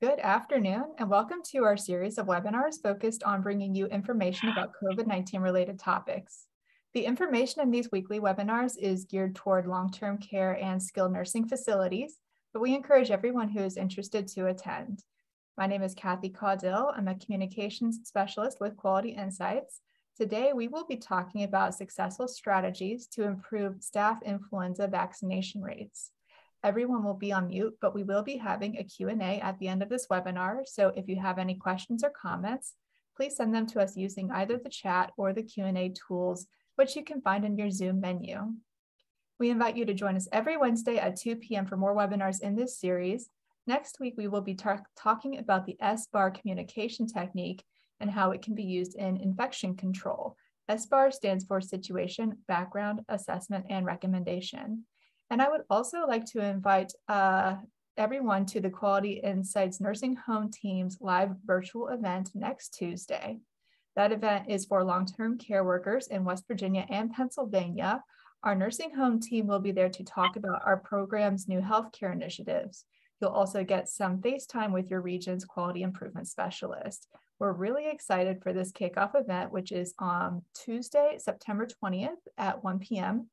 Good afternoon, and welcome to our series of webinars focused on bringing you information about COVID-19 related topics. The information in these weekly webinars is geared toward long-term care and skilled nursing facilities, but we encourage everyone who is interested to attend. My name is Kathy Caudill. I'm a communications specialist with Quality Insights. Today, we will be talking about successful strategies to improve staff influenza vaccination rates. Everyone will be on mute, but we will be having a Q&A at the end of this webinar. So if you have any questions or comments, please send them to us using either the chat or the Q&A tools, which you can find in your Zoom menu. We invite you to join us every Wednesday at 2 p.m. for more webinars in this series. Next week, we will be talking about the SBAR communication technique and how it can be used in infection control. SBAR stands for Situation, Background, Assessment, and Recommendation. And I would also like to invite uh, everyone to the Quality Insights Nursing Home Team's live virtual event next Tuesday. That event is for long-term care workers in West Virginia and Pennsylvania. Our nursing home team will be there to talk about our program's new healthcare initiatives. You'll also get some FaceTime with your region's quality improvement specialist. We're really excited for this kickoff event, which is on Tuesday, September 20th at 1 p.m.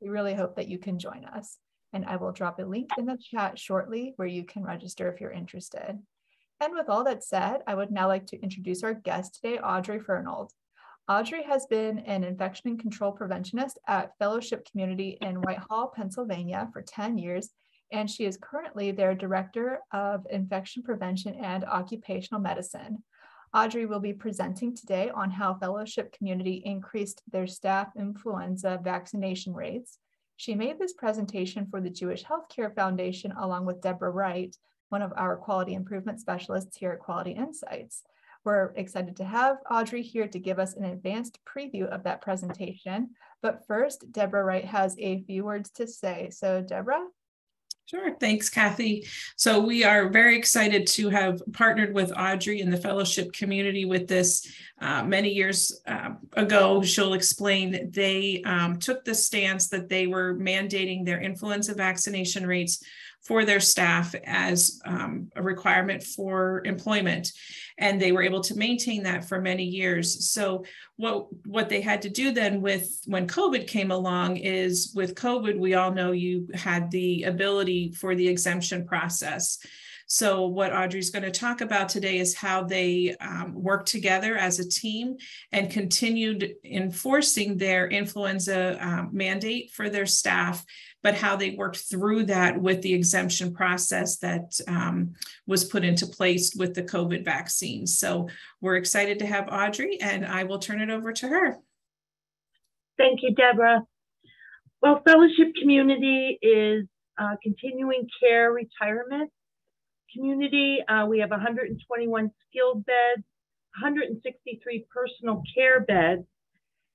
We really hope that you can join us. And I will drop a link in the chat shortly where you can register if you're interested. And with all that said, I would now like to introduce our guest today, Audrey Fernald. Audrey has been an infection and control preventionist at Fellowship Community in Whitehall, Pennsylvania for 10 years, and she is currently their Director of Infection Prevention and Occupational Medicine. Audrey will be presenting today on how Fellowship Community increased their staff influenza vaccination rates. She made this presentation for the Jewish Healthcare Foundation along with Deborah Wright, one of our quality improvement specialists here at Quality Insights. We're excited to have Audrey here to give us an advanced preview of that presentation. But first, Deborah Wright has a few words to say. So Deborah? Sure. Thanks, Kathy. So we are very excited to have partnered with Audrey and the fellowship community with this. Uh, many years uh, ago, she'll explain they um, took the stance that they were mandating their influenza vaccination rates for their staff as um, a requirement for employment. And they were able to maintain that for many years. So what what they had to do then with when covid came along is with covid we all know you had the ability for the exemption process so, what Audrey's going to talk about today is how they um, work together as a team and continued enforcing their influenza um, mandate for their staff but how they worked through that with the exemption process that um, was put into place with the COVID vaccine. So we're excited to have Audrey, and I will turn it over to her. Thank you, Deborah. Well, Fellowship Community is uh, continuing care retirement community. Uh, we have 121 skilled beds, 163 personal care beds,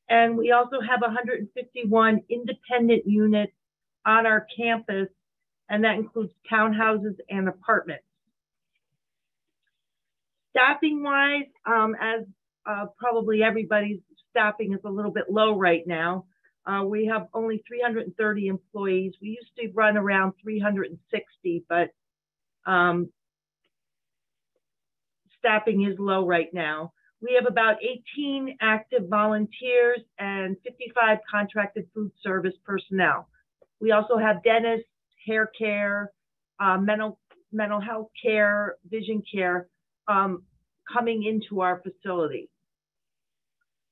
and we also have 151 independent units on our campus, and that includes townhouses and apartments. Staffing wise, um, as uh, probably everybody's staffing is a little bit low right now. Uh, we have only 330 employees. We used to run around 360, but um, staffing is low right now. We have about 18 active volunteers and 55 contracted food service personnel. We also have dentists, hair care, uh, mental mental health care, vision care um, coming into our facility.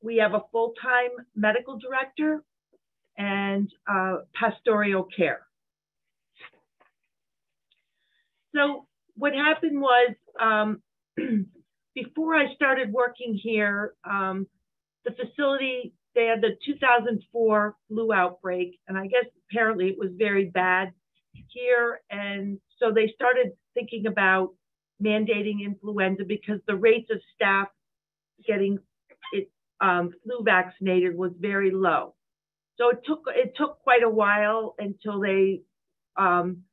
We have a full-time medical director and uh, pastoral care. So what happened was um, before I started working here, um, the facility they had the 2004 flu outbreak, and I guess apparently it was very bad here. And so they started thinking about mandating influenza because the rates of staff getting it um, flu vaccinated was very low. So it took it took quite a while until they um,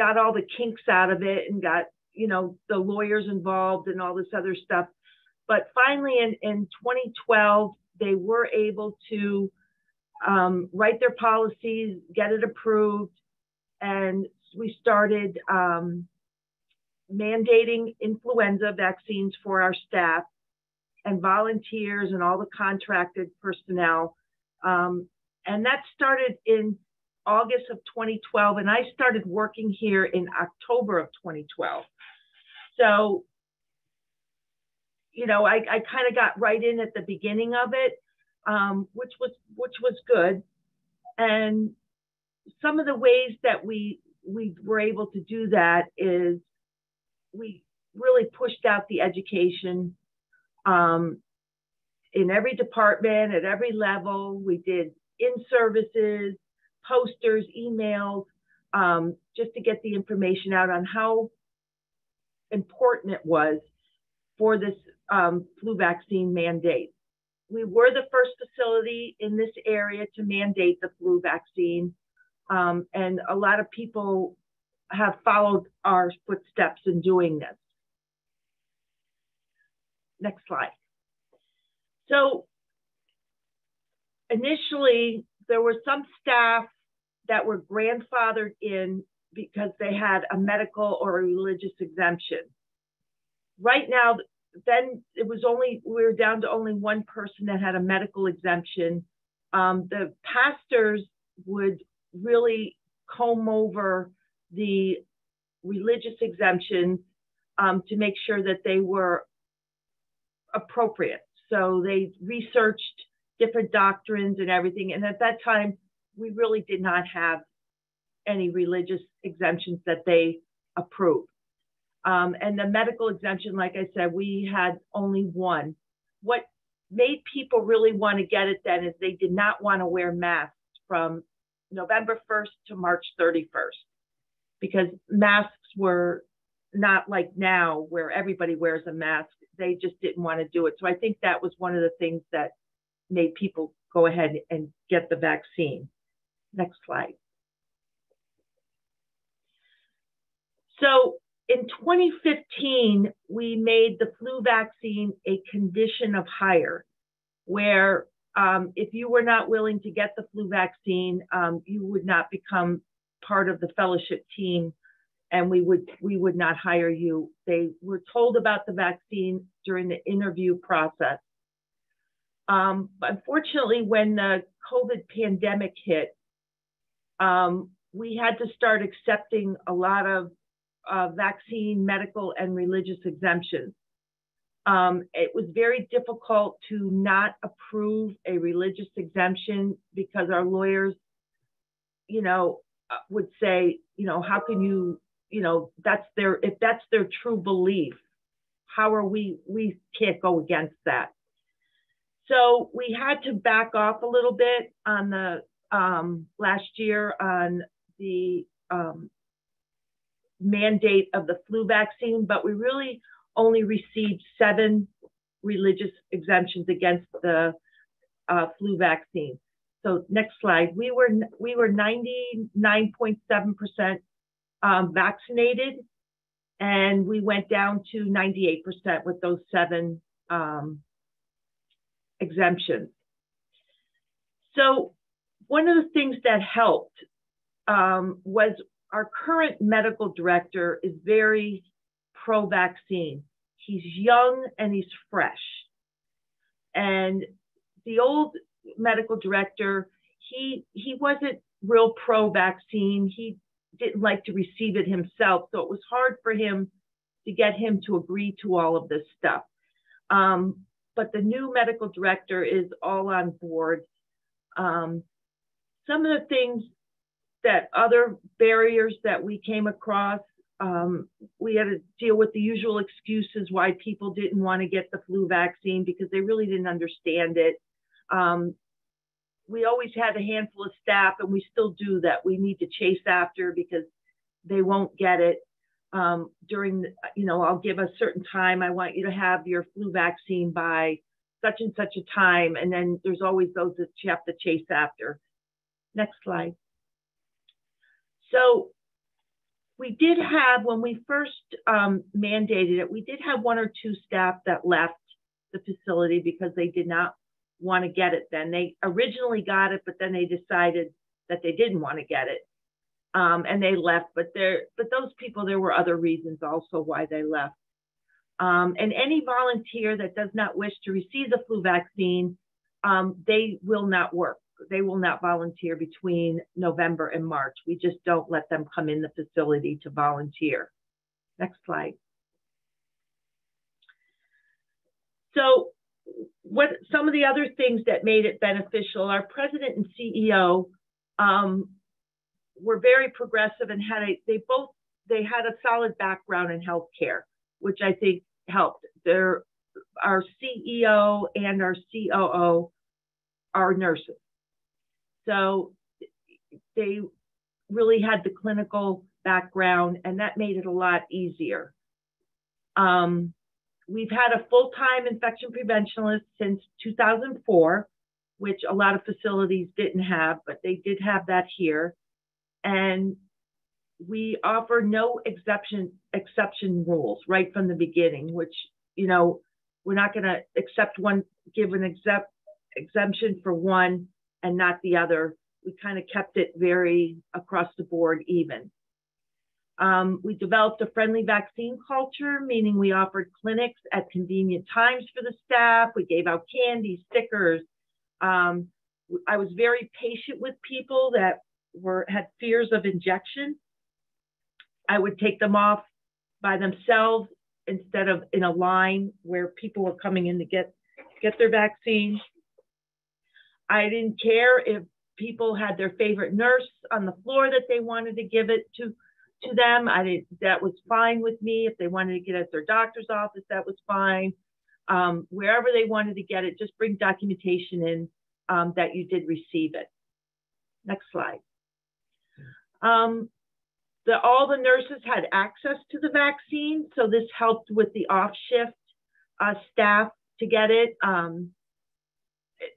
got all the kinks out of it and got you know the lawyers involved and all this other stuff. But finally, in, in 2012, they were able to um, write their policies, get it approved, and we started um, mandating influenza vaccines for our staff and volunteers and all the contracted personnel. Um, and that started in August of 2012, and I started working here in October of 2012. So, you know, I, I kind of got right in at the beginning of it, um, which was which was good. And some of the ways that we we were able to do that is we really pushed out the education um, in every department at every level. We did in services, posters, emails, um, just to get the information out on how important it was for this um, flu vaccine mandate. We were the first facility in this area to mandate the flu vaccine, um, and a lot of people have followed our footsteps in doing this. Next slide. So initially, there were some staff that were grandfathered in because they had a medical or a religious exemption. Right now, then it was only, we were down to only one person that had a medical exemption. Um, the pastors would really comb over the religious exemptions um, to make sure that they were appropriate. So they researched different doctrines and everything. And at that time, we really did not have any religious exemptions that they approved. Um, and the medical exemption, like I said, we had only one. What made people really want to get it then is they did not want to wear masks from November 1st to March 31st because masks were not like now where everybody wears a mask. They just didn't want to do it. So I think that was one of the things that made people go ahead and get the vaccine. Next slide. So in 2015, we made the flu vaccine a condition of hire, where um, if you were not willing to get the flu vaccine, um, you would not become part of the fellowship team and we would we would not hire you. They were told about the vaccine during the interview process. Um, unfortunately, when the COVID pandemic hit, um, we had to start accepting a lot of uh, vaccine, medical, and religious exemptions. Um, it was very difficult to not approve a religious exemption because our lawyers, you know, uh, would say, you know, how can you, you know, that's their, if that's their true belief, how are we, we can't go against that. So we had to back off a little bit on the um, last year on the um, mandate of the flu vaccine, but we really only received seven religious exemptions against the uh, flu vaccine. So next slide. We were we were 99.7% um, vaccinated, and we went down to 98% with those seven um, exemptions. So one of the things that helped um, was our current medical director is very pro-vaccine. He's young and he's fresh. And the old medical director, he he wasn't real pro vaccine. He didn't like to receive it himself, so it was hard for him to get him to agree to all of this stuff. Um, but the new medical director is all on board. Um, some of the things that other barriers that we came across, um, we had to deal with the usual excuses why people didn't want to get the flu vaccine because they really didn't understand it. Um, we always had a handful of staff, and we still do that. We need to chase after because they won't get it um, during. The, you know, I'll give a certain time. I want you to have your flu vaccine by such and such a time, and then there's always those that you have to chase after. Next slide. So we did have when we first um, mandated it, we did have one or two staff that left the facility because they did not want to get it then. They originally got it, but then they decided that they didn't want to get it. Um, and they left. But there, but those people, there were other reasons also why they left. Um, and any volunteer that does not wish to receive the flu vaccine, um, they will not work. They will not volunteer between November and March. We just don't let them come in the facility to volunteer. Next slide. So what some of the other things that made it beneficial, our president and CEO um, were very progressive and had a, they both, they had a solid background in healthcare, which I think helped. Their, our CEO and our COO are nurses. So they really had the clinical background and that made it a lot easier. Um, we've had a full-time infection preventionist since 2004, which a lot of facilities didn't have, but they did have that here. And we offer no exception exception rules right from the beginning, which you know we're not going to accept one, give an exempt exemption for one and not the other. We kind of kept it very across the board even. Um, we developed a friendly vaccine culture, meaning we offered clinics at convenient times for the staff. We gave out candy, stickers. Um, I was very patient with people that were had fears of injection. I would take them off by themselves instead of in a line where people were coming in to get get their vaccine. I didn't care if people had their favorite nurse on the floor that they wanted to give it to to them. I did, that was fine with me. If they wanted to get it at their doctor's office, that was fine. Um, wherever they wanted to get it, just bring documentation in um, that you did receive it. Next slide. Um, the, all the nurses had access to the vaccine, so this helped with the off shift uh, staff to get it. Um,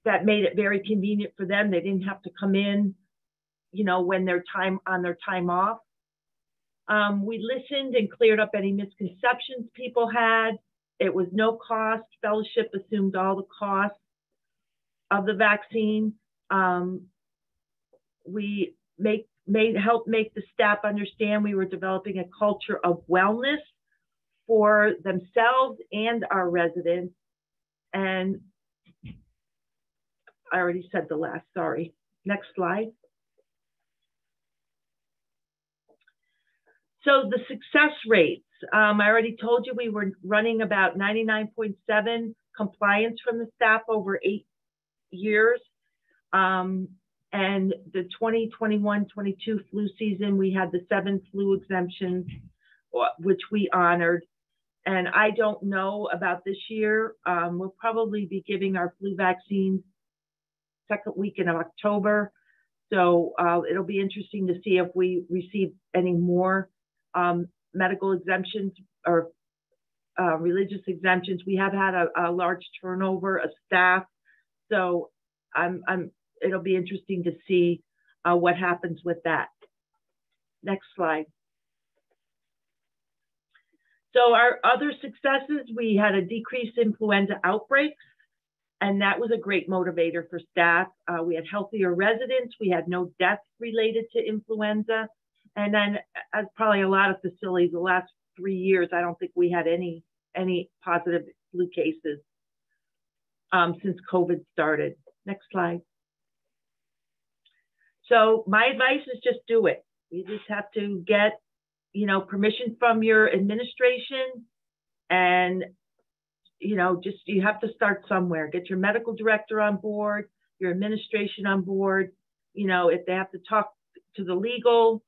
that made it very convenient for them. They didn't have to come in, you know, when their time on their time off. Um, we listened and cleared up any misconceptions people had. It was no cost. Fellowship assumed all the costs of the vaccine. Um, we make made help make the staff understand we were developing a culture of wellness for themselves and our residents. And I already said the last, sorry. Next slide. So the success rates, um, I already told you we were running about 99.7 compliance from the staff over eight years. Um, and the 2021-22 flu season, we had the seven flu exemptions, uh, which we honored. And I don't know about this year. Um, we'll probably be giving our flu vaccines second week in October. So uh, it'll be interesting to see if we receive any more um, medical exemptions or uh, religious exemptions. We have had a, a, large turnover of staff, so I'm, I'm, it'll be interesting to see uh, what happens with that. Next slide. So our other successes, we had a decreased influenza outbreaks, and that was a great motivator for staff. Uh, we had healthier residents. We had no deaths related to influenza. And then, as probably a lot of facilities, the last three years, I don't think we had any any positive flu cases um, since COVID started. Next slide. So my advice is just do it. You just have to get, you know, permission from your administration and, you know, just you have to start somewhere. Get your medical director on board, your administration on board. You know, if they have to talk to the legal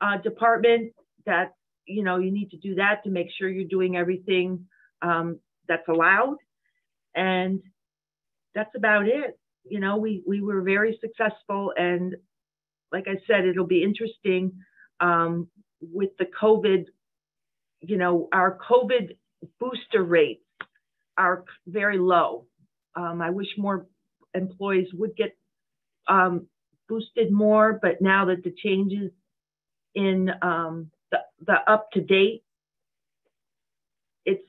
uh, department that you know you need to do that to make sure you're doing everything um, that's allowed and that's about it you know we we were very successful and like i said it'll be interesting um, with the covid you know our covid booster rates are very low. Um, i wish more employees would get um, boosted more but now that the changes in um, the, the up to date, it's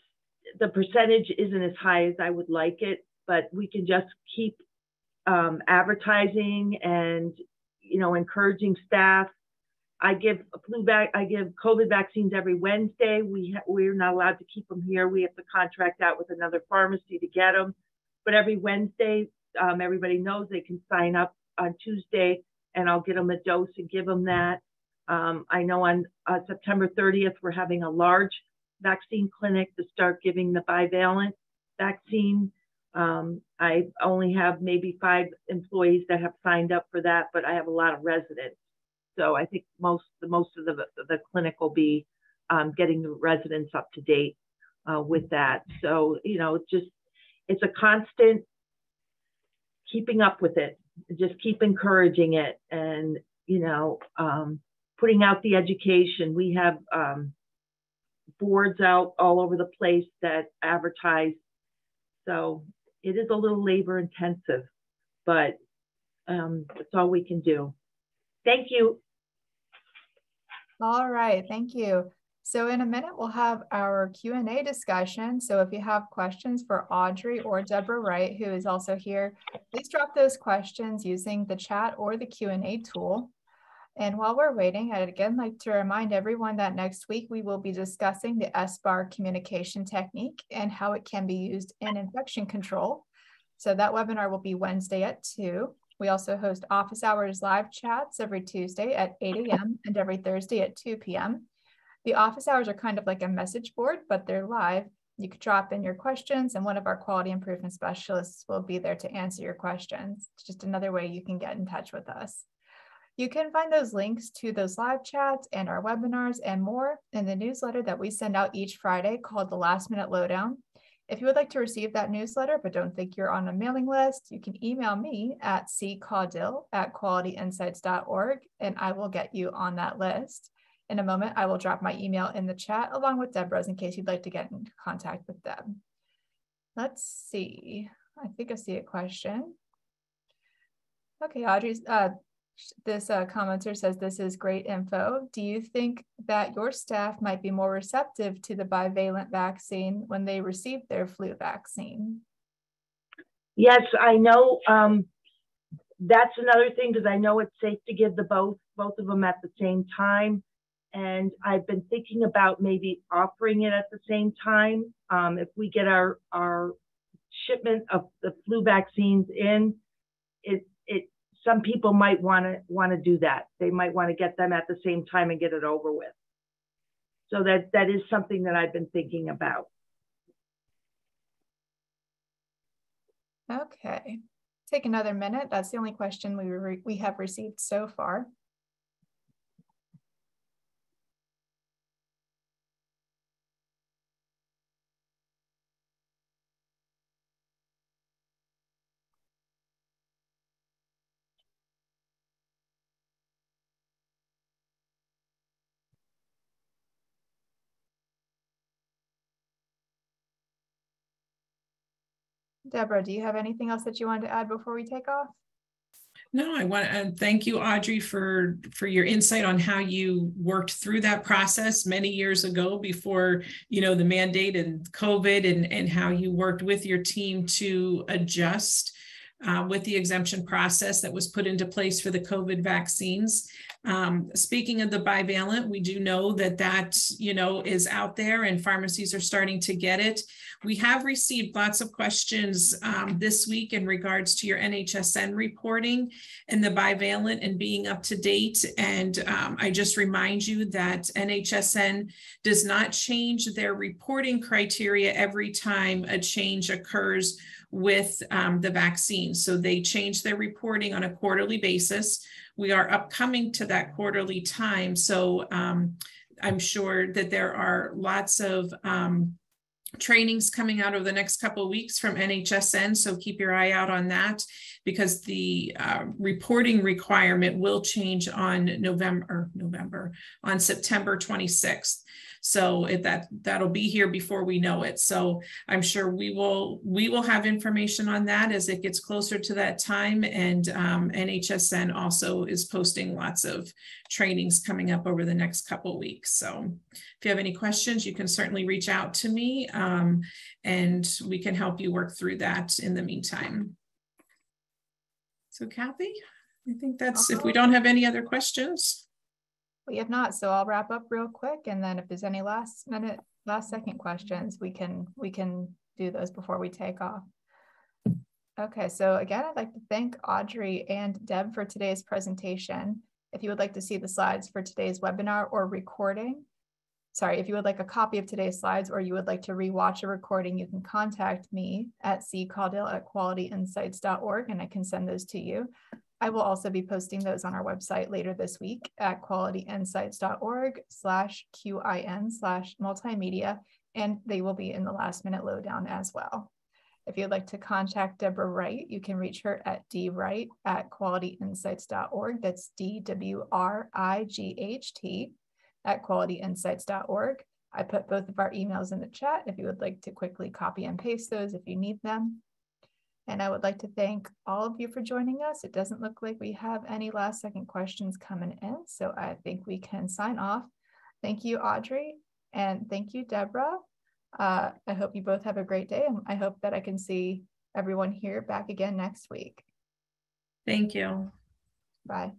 the percentage isn't as high as I would like it, but we can just keep um, advertising and you know encouraging staff I give flu back. I give COVID vaccines every Wednesday. We we're not allowed to keep them here. We have to contract out with another pharmacy to get them. But every Wednesday, um, everybody knows they can sign up on Tuesday, and I'll get them a dose and give them that. Um, I know on uh, September 30th we're having a large vaccine clinic to start giving the bivalent vaccine. Um, I only have maybe five employees that have signed up for that, but I have a lot of residents. So I think most the most of the the clinic will be um, getting the residents up to date uh, with that. So you know, just it's a constant keeping up with it. Just keep encouraging it, and you know, um, putting out the education. We have um, boards out all over the place that advertise. So it is a little labor intensive, but um, that's all we can do. Thank you. All right, thank you. So in a minute, we'll have our Q&A discussion. So if you have questions for Audrey or Deborah Wright, who is also here, please drop those questions using the chat or the Q&A tool. And while we're waiting, I'd again like to remind everyone that next week we will be discussing the SBAR communication technique and how it can be used in infection control. So that webinar will be Wednesday at 2. We also host office hours live chats every Tuesday at 8 a.m. and every Thursday at 2 p.m. The office hours are kind of like a message board, but they're live. You could drop in your questions and one of our quality improvement specialists will be there to answer your questions. It's just another way you can get in touch with us. You can find those links to those live chats and our webinars and more in the newsletter that we send out each Friday called the Last Minute Lowdown. If you would like to receive that newsletter but don't think you're on a mailing list, you can email me at ccaudill at qualityinsights.org and I will get you on that list. In a moment, I will drop my email in the chat along with Deborah's in case you'd like to get in contact with them. Let's see. I think I see a question. Okay, Audrey, uh, this uh, commenter says this is great info. Do you think that your staff might be more receptive to the bivalent vaccine when they receive their flu vaccine? Yes, I know. Um, that's another thing because I know it's safe to give the both both of them at the same time. And I've been thinking about maybe offering it at the same time. Um, if we get our our shipment of the flu vaccines in, it some people might want to want to do that. They might want to get them at the same time and get it over with. So that that is something that I've been thinking about. Okay, take another minute. That's the only question we we have received so far. Deborah, do you have anything else that you wanted to add before we take off? No, I want to thank you, Audrey, for for your insight on how you worked through that process many years ago before you know the mandate and COVID, and and how you worked with your team to adjust uh, with the exemption process that was put into place for the COVID vaccines. Um, speaking of the bivalent, we do know that that, you know, is out there and pharmacies are starting to get it. We have received lots of questions um, this week in regards to your NHSN reporting and the bivalent and being up to date. And um, I just remind you that NHSN does not change their reporting criteria every time a change occurs with um, the vaccine. So they change their reporting on a quarterly basis. We are upcoming to that quarterly time. So um, I'm sure that there are lots of um, trainings coming out over the next couple of weeks from NHSN. So keep your eye out on that because the uh, reporting requirement will change on November, November, on September 26th. So it, that that'll be here before we know it. So I'm sure we will we will have information on that as it gets closer to that time. And um, NHSN also is posting lots of trainings coming up over the next couple weeks. So if you have any questions, you can certainly reach out to me um, and we can help you work through that in the meantime. So Kathy, I think that's if we don't have any other questions. We have not, so I'll wrap up real quick, and then if there's any last minute, last second questions, we can we can do those before we take off. Okay, so again, I'd like to thank Audrey and Deb for today's presentation. If you would like to see the slides for today's webinar or recording, sorry, if you would like a copy of today's slides or you would like to rewatch a recording, you can contact me at ccaudill at qualityinsights.org and I can send those to you. I will also be posting those on our website later this week at qualityinsights.org slash QIN slash multimedia, and they will be in the last minute lowdown as well. If you'd like to contact Deborah Wright, you can reach her at dwright at qualityinsights.org. That's D W R I G H T at qualityinsights.org. I put both of our emails in the chat if you would like to quickly copy and paste those if you need them. And I would like to thank all of you for joining us. It doesn't look like we have any last second questions coming in, so I think we can sign off. Thank you, Audrey, and thank you, Deborah. Uh, I hope you both have a great day, and I hope that I can see everyone here back again next week. Thank you. Bye.